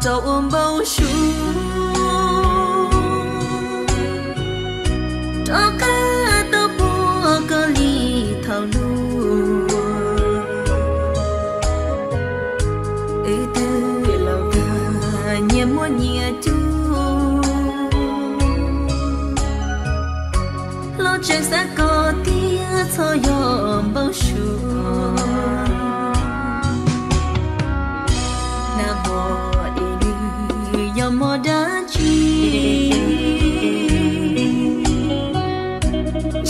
trâu ôm bao su cho cả tơ bùa cơ ly thảo lu ê tư lòng ta nhẹ mua nhẹ chú lo chuyện sẽ có cho yom bao su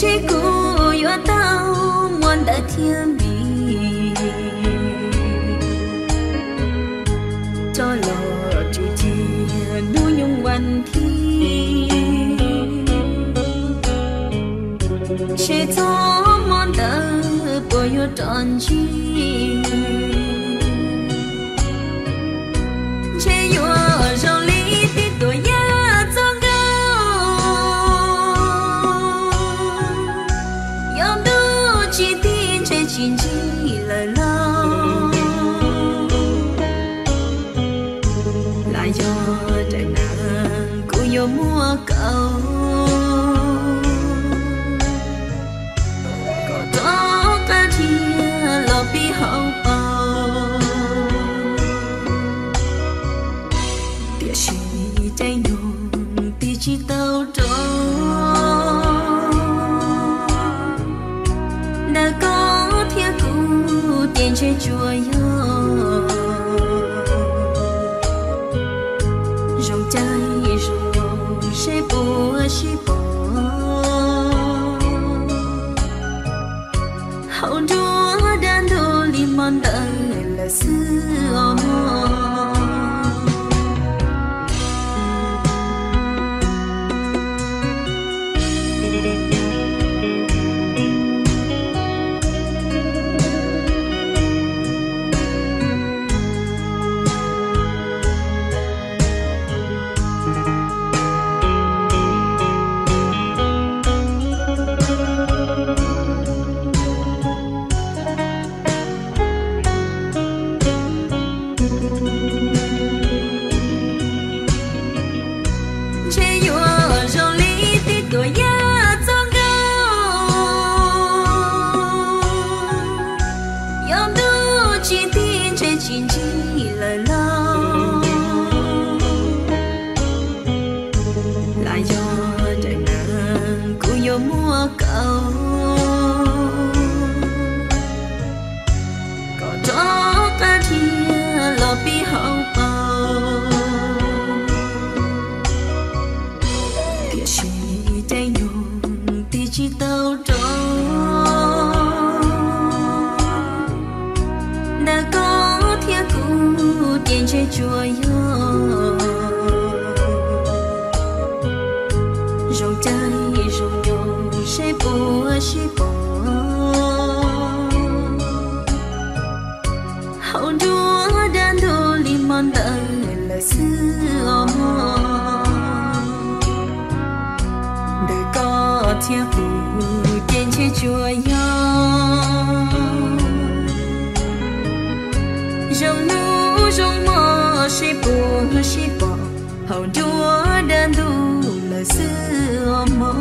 chỉ cô yêu tao muốn đã thiên bì. Cho lò chủ chi nu nhung quan thi. Chỉ cho món đã bồi yêu tròn chi. Chín chỉ lời lâu lại do trời nàng cô yêu mua cầu có đó cả thiên lo bi hậu bầu địa chỉ trái nồng tí chỉ tao trôi tiền chùa yo rong trái rong sẽ bùa, sẽ bỏ hậu đua đàn đồ limon đợi là xưa 静静。Cụ tiền chơi chùa yo rong trái rong yo sẽ bùa, sẽ bỏ hậu đua đàn đô li mòn đời là xưa đời có thiên cụ tiền chơi chùa yo rong nu rong mơ sẽ bùa sẽ bò hầu đua đàn đủ lời xưa mơ